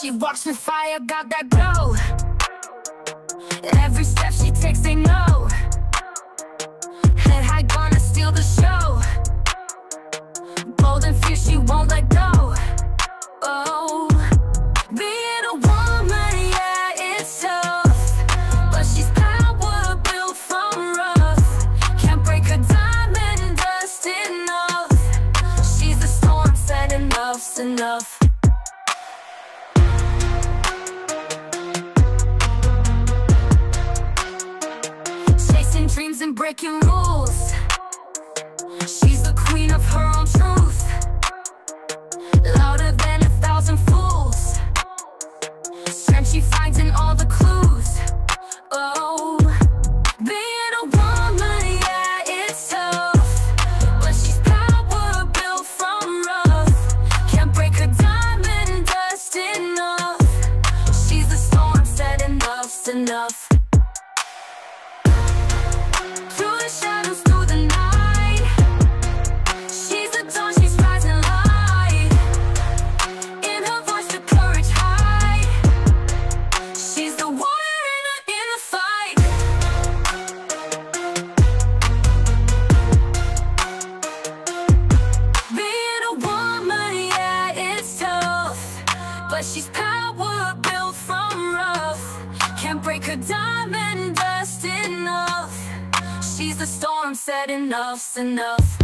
She walks with fire, got that glow. Every step she takes, they know. Head high, gonna steal the show. Bold and fierce, she won't let go. Oh Being a woman, yeah, it's tough. But she's power built from rough. Can't break her diamond dust enough. She's storm enough's enough dreams and breaking rules. She's the queen of her she's power built from rough. Can't break her diamond dust enough. She's the storm said enough's enough